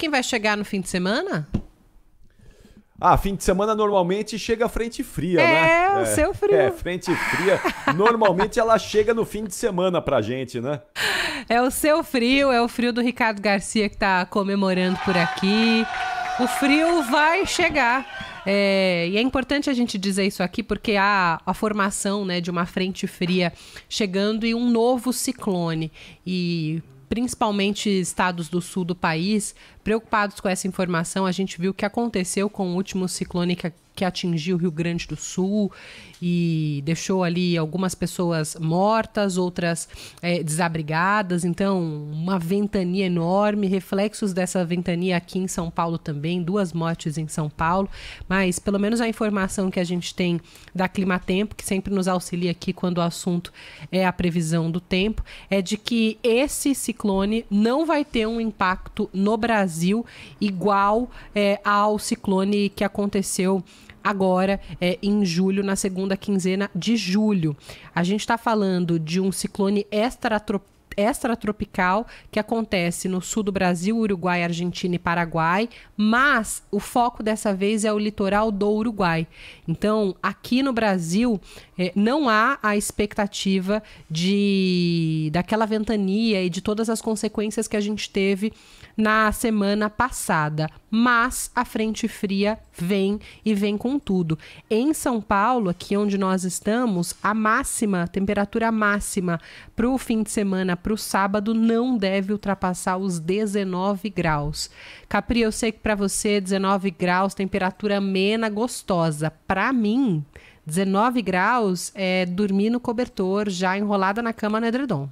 quem vai chegar no fim de semana? Ah, fim de semana normalmente chega frente fria, é, né? É, o seu frio. É, frente fria. normalmente ela chega no fim de semana pra gente, né? É o seu frio, é o frio do Ricardo Garcia que tá comemorando por aqui. O frio vai chegar. É, e é importante a gente dizer isso aqui porque há a formação né, de uma frente fria chegando e um novo ciclone. E principalmente estados do sul do país, preocupados com essa informação. A gente viu o que aconteceu com o último ciclone que que atingiu o Rio Grande do Sul e deixou ali algumas pessoas mortas, outras é, desabrigadas. Então, uma ventania enorme, reflexos dessa ventania aqui em São Paulo também, duas mortes em São Paulo. Mas, pelo menos, a informação que a gente tem da Clima Tempo, que sempre nos auxilia aqui quando o assunto é a previsão do tempo, é de que esse ciclone não vai ter um impacto no Brasil igual é, ao ciclone que aconteceu agora é, em julho, na segunda quinzena de julho. A gente está falando de um ciclone extratropical extratropical que acontece no sul do Brasil, Uruguai, Argentina e Paraguai, mas o foco dessa vez é o litoral do Uruguai. Então, aqui no Brasil, é, não há a expectativa de daquela ventania e de todas as consequências que a gente teve na semana passada, mas a frente fria vem e vem com tudo. Em São Paulo, aqui onde nós estamos, a máxima, temperatura máxima para o fim de semana, para o sábado, não deve ultrapassar os 19 graus. Capri, eu sei que para você 19 graus, temperatura amena, gostosa. Para mim, 19 graus é dormir no cobertor, já enrolada na cama no edredom.